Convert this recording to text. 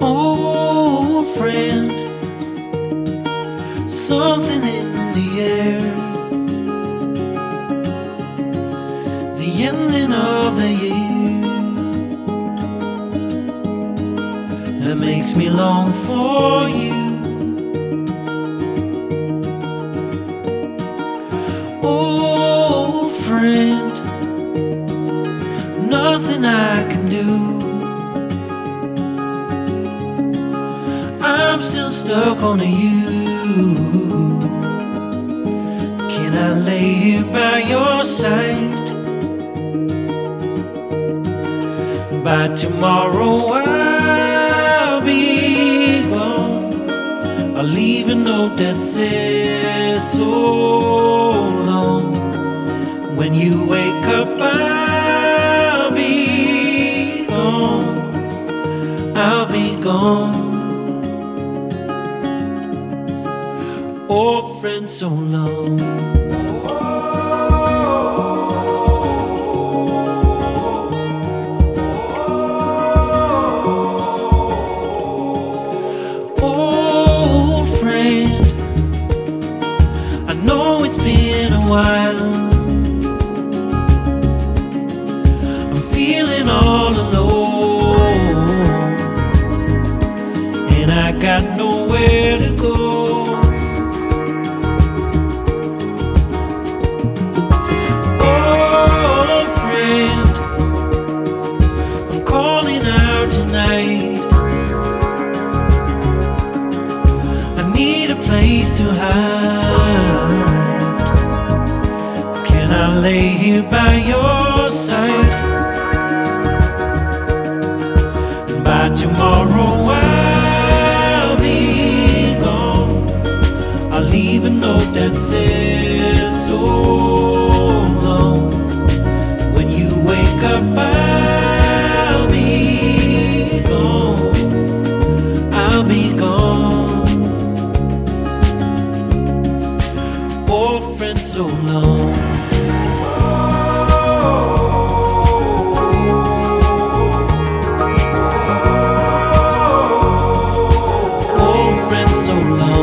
Old friend, something in the air. The ending of the year that makes me long for you. I'm still stuck on you. Can I lay here by your side? By tomorrow I'll be gone. I'll leave a note that says so long. When you wake up, I'll be gone. I'll be gone. Oh, friend, so long. Old friend, I know it's been a while. Place to hide. Can I lay here by your side? By tomorrow I'll be gone. I'll leave a note that says so poor friend so long. so long.